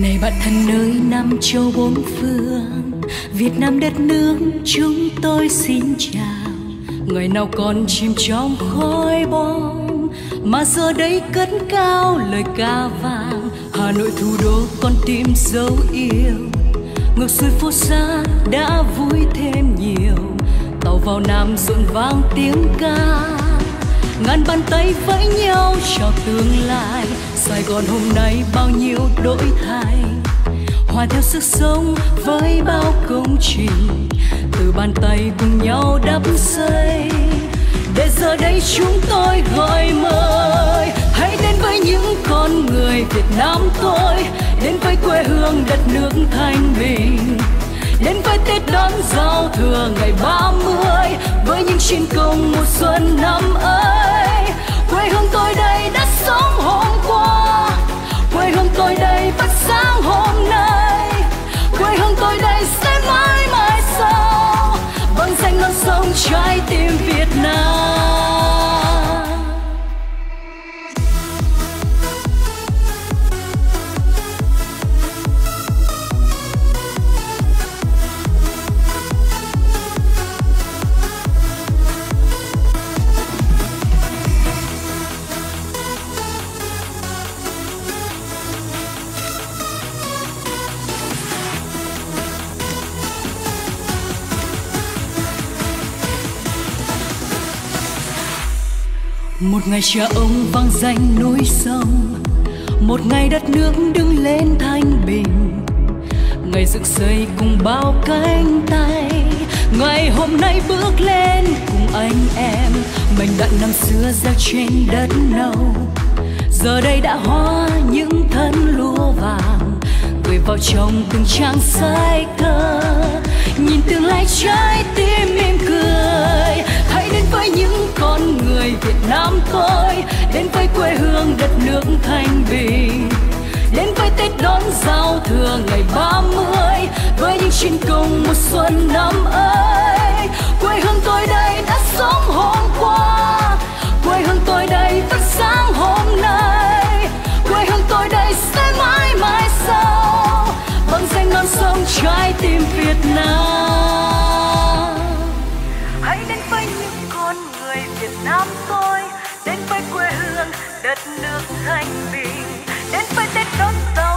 này bạn thân nơi năm châu bốn phương, việt nam đất nước chúng tôi xin chào. Ngày nào còn chìm trong khói bom, mà giờ đây cất cao lời ca vàng. hà nội thủ đô con tim dấu yêu, ngược xuôi phố xa đã vui thêm nhiều. Tàu vào nam rộn vang tiếng ca ngàn bàn tay vẫy nhau cho tương lai. Sài gòn hôm nay bao nhiêu đổi thay. Hòa theo sức sống với bao công trình. Từ bàn tay cùng nhau đắp xây để giờ đây chúng tôi gọi mời hãy đến với những con người việt nam tôi. Đến với quê hương đất nước thanh bình. Đến với tết đón giao thừa ngày ba mươi. Với những chiến công mùa xuân năm trái tim việt nam. Một ngày cha ông vang danh núi sông, một ngày đất nước đứng lên thanh bình. Ngày dựng xây cùng bao cánh tay, ngày hôm nay bước lên cùng anh em. Mình đặng năm xưa gieo trên đất nâu, giờ đây đã hóa những thân lúa vàng. Gửi vào trong từng trang sách thơ nhìn tương lai trái Việt Nam tôi, đến với quê hương đất nước thanh bình. Đến với Tết đón giao thừa ngày 30 với những chiến công mùa xuân năm ấy. Người Việt Nam tôi đến với quê hương, đất nước thanh bình. Đến với Tết đón giao